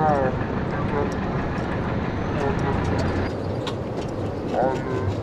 Oh. Armor.